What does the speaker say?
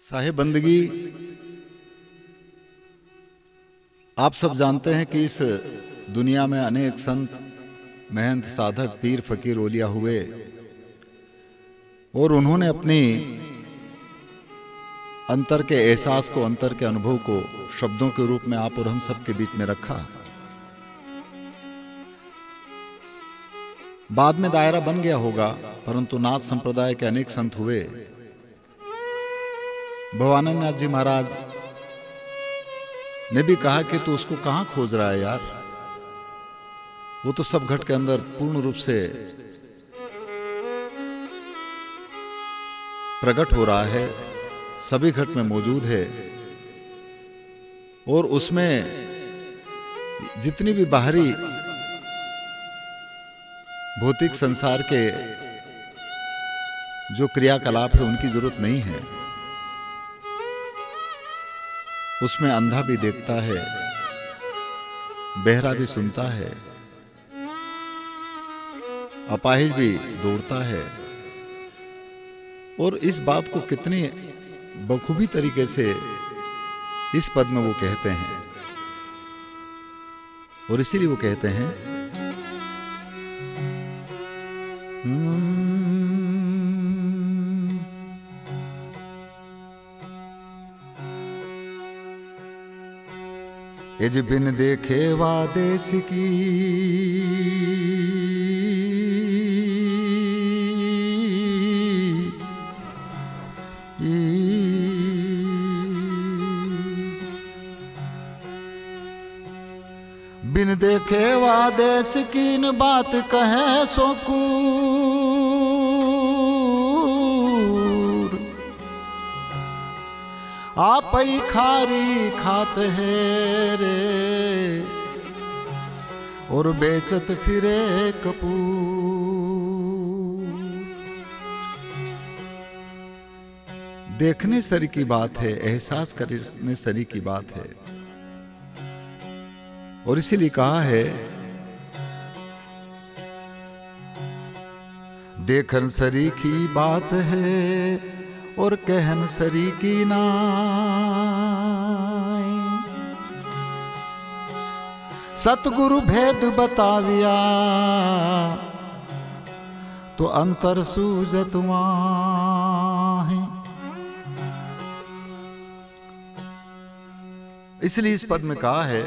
साहेब बंदगी आप सब जानते हैं कि इस दुनिया में अनेक संत, महंत साधक, पीर, फकीर, ओलिया हुए और उन्होंने अपनी अंतर के एहसास को, अंतर के अनुभव को शब्दों के रूप में आप और हम सबके बीच में रखा। बाद में दायरा बन गया होगा, परंतु नाथ संप्रदाय के अनेक संत हुए। भवानंदनाथ जी महाराज, ने भी कहा कि तू उसको कहाँ खोज रहा है यार? वो तो सब घट के अंदर पूर्ण रूप से प्रकट हो रहा है, सभी घट में मौजूद है। और उसमें जितनी भी बाहरी भौतिक संसार के जो क्रियाकलाप है, उनकी ज़रूरत नहीं है। उसमें अंधा भी देखता है, बहरा भी सुनता है, अपाहिज भी दौड़ता है। और इस बात को कितने बखूबी तरीके से इस पद में वो कहते हैं। और इसीलिए वो कहते हैं एज बिन देखे वा देश की बिन देखे वा देश की न बात कहे सो आप ही खारी खात है रे। और बेचत फिरे कपूर। देखने सरी की बात है, एहसास करने सरी की बात है। और इसीलिए कहा है, देखन सरी की बात है और कहन सरी की नाई। सतगुरु भेद बताविया तो अंतर सूजत माही। इसलिए इस पद में कहा है